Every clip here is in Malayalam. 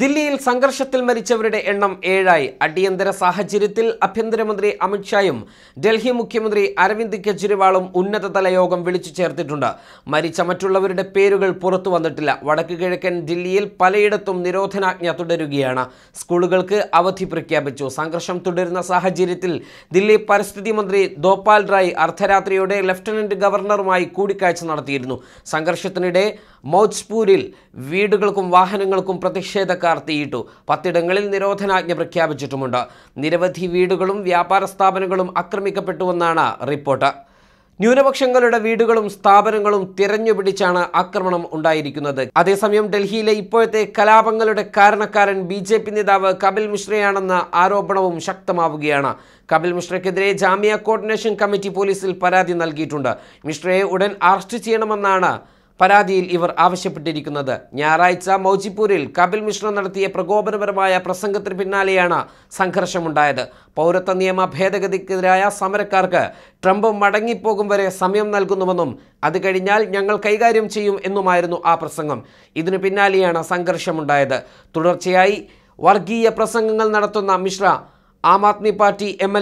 ദില്ലിയിൽ സംഘർഷത്തിൽ മരിച്ചവരുടെ എണ്ണം ഏഴായി. അടിയന്തര സാഹചര്യത്തിൽ ആഭ്യന്തരമന്ത്രി അമിത്ഷായും ഡൽഹി മുഖ്യമന്ത്രി അരവിന്ദ് കെജ്രിവാളും ഉന്നതതല യോഗം വിളിച്ചു ചേർത്തിട്ടുണ്ട്. മരിച്ച മറ്റുള്ളവരുടെ പേരുകൾ പുറത്തു വന്നിട്ടില്ല. വടക്ക് കിഴക്കൻ ദില്ലിയിൽ പലയിടത്തും നിരോധനാജ്ഞ തുടരുകയാണ്. സ്കൂളുകൾക്ക് അവധി പ്രഖ്യാപിച്ചു. സംഘർഷം തുടരുന്ന സാഹചര്യത്തിൽ ദില്ലി പരിസ്ഥിതി മന്ത്രി ദോപാൽ റായ് അർദ്ധരാത്രിയോടെ ലഫ്റ്റനന്റ് ഗവർണറുമായി കൂടിക്കാഴ്ച നടത്തിയിരുന്നു. സംഘർഷത്തിനിടെ മൗജ്പൂരിൽ വീടുകൾക്കും വാഹനങ്ങൾക്കും പ്രതിഷേധക്കാർ തീയിട്ടു. പത്തിടങ്ങളിൽ നിരോധനാജ്ഞ പ്രഖ്യാപിച്ചിട്ടുമുണ്ട്. നിരവധി വീടുകളും വ്യാപാര സ്ഥാപനങ്ങളും ആക്രമിക്കപ്പെട്ടുവെന്നാണ് റിപ്പോർട്ട്. ന്യൂനപക്ഷങ്ങളുടെ വീടുകളും സ്ഥാപനങ്ങളും തിരഞ്ഞുപിടിച്ചാണ് ആക്രമണം ഉണ്ടായിരിക്കുന്നത്. അതേസമയം ഡൽഹിയിലെ ഇപ്പോഴത്തെ കലാപങ്ങളുടെ കാരണക്കാരൻ ബി ജെ പി നേതാവ് കപിൽ മിശ്രയാണെന്ന ആരോപണവും ശക്തമാവുകയാണ്. കപിൽ മിശ്രയ്ക്കെതിരെ ജാമ്യ കോർഡിനേഷൻ കമ്മിറ്റി പോലീസിൽ പരാതി നൽകിയിട്ടുണ്ട്. മിശ്രയെ ഉടൻ അറസ്റ്റ് ചെയ്യണമെന്നാണ് പരാതിയിൽ ഇവർ ആവശ്യപ്പെട്ടിരിക്കുന്നത്. ഞായറാഴ്ച മൗജിപ്പൂരിൽ കപിൽ മിശ്ര നടത്തിയ പ്രകോപനപരമായ പ്രസംഗത്തിന് പിന്നാലെയാണ് സംഘർഷമുണ്ടായത്. പൗരത്വ നിയമ ഭേദഗതിക്കെതിരായ സമരക്കാർക്ക് ട്രംപ് മടങ്ങിപ്പോകും വരെ സമയം നൽകുന്നുവെന്നും അത് കഴിഞ്ഞാൽ ഞങ്ങൾ കൈകാര്യം ചെയ്യും എന്നുമായിരുന്നു ആ പ്രസംഗം. ഇതിനു പിന്നാലെയാണ് സംഘർഷമുണ്ടായത്. തുടർച്ചയായി വർഗീയ പ്രസംഗങ്ങൾ നടത്തുന്ന മിശ്ര ആം ആദ്മി പാർട്ടി എം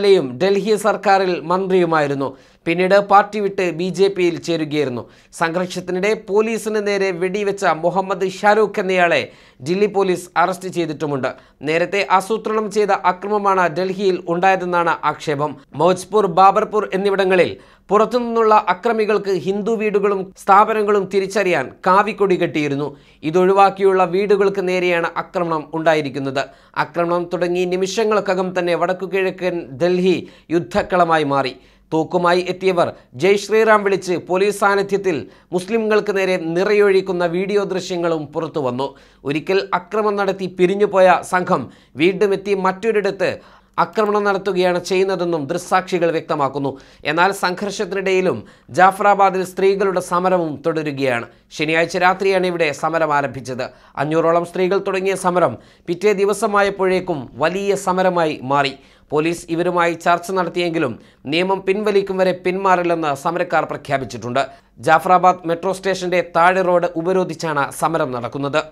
ഡൽഹി സർക്കാരിൽ മന്ത്രിയുമായിരുന്നു. പിന്നീട് പാർട്ടി വിട്ട് ബി ജെ പിയിൽ ചേരുകയായിരുന്നു. സംഘർഷത്തിനിടെ പോലീസിന് നേരെ വെടിവെച്ച മുഹമ്മദ് ഷാരൂഖ് എന്നയാളെ ദില്ലി പോലീസ് അറസ്റ്റ് ചെയ്തിട്ടുമുണ്ട്. നേരത്തെ ആസൂത്രണം ചെയ്ത അക്രമമാണ് ഡൽഹിയിൽ ഉണ്ടായതെന്നാണ് ആക്ഷേപം. മോജ്പൂർ ബാബർപൂർ എന്നിവിടങ്ങളിൽ പുറത്തുനിന്നുള്ള അക്രമികൾക്ക് ഹിന്ദു വീടുകളും സ്ഥാപനങ്ങളും തിരിച്ചറിയാൻ കാവിക്കൊടി കെട്ടിയിരുന്നു. ഇതൊഴിവാക്കിയുള്ള വീടുകൾക്ക് നേരെയാണ് ആക്രമണം ഉണ്ടായിരിക്കുന്നത്. ആക്രമണം തുടങ്ങി നിമിഷങ്ങൾക്കകം തന്നെ വടക്കു വടക്കുകിഴക്കൻ ഡൽഹി യുദ്ധക്കളമായി മാറി. തോക്കുമായി എത്തിയവർ ജയ് ശ്രീറാം വിളിച്ച് പോലീസ് സാന്നിധ്യത്തിൽ മുസ്ലിംകൾക്ക് നേരെ നിറയൊഴിക്കുന്ന വീഡിയോ ദൃശ്യങ്ങളും പുറത്തുവന്നു. ഒരിക്കൽ അക്രമം നടത്തി പിരിഞ്ഞുപോയ സംഘം വീണ്ടും എത്തി മറ്റൊരിടത്ത് ആക്രമണം നടത്തുകയാണ് ചെയ്യുന്നതെന്നും ദൃക്സാക്ഷികൾ വ്യക്തമാക്കുന്നു. എന്നാൽ സംഘർഷത്തിനിടയിലും ജാഫറാബാദിൽ സ്ത്രീകളുടെ സമരവും തുടരുകയാണ്. ശനിയാഴ്ച രാത്രിയാണ് ഇവിടെ സമരം ആരംഭിച്ചത്. അഞ്ഞൂറോളം സ്ത്രീകൾ തുടങ്ങിയ സമരം പിറ്റേ ദിവസമായപ്പോഴേക്കും വലിയ സമരമായി മാറി. പോലീസ് ഇവരുമായി ചർച്ച നടത്തിയെങ്കിലും നിയമം പിൻവലിക്കും വരെ പിന്മാറില്ലെന്ന് സമരക്കാർ പ്രഖ്യാപിച്ചിട്ടുണ്ട്. ജാഫറാബാദ് മെട്രോ സ്റ്റേഷന്റെ താഴെ റോഡ് ഉപരോധിച്ചാണ് സമരം നടക്കുന്നത്.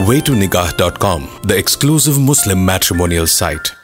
waytonikah.com, the exclusive Muslim matrimonial site.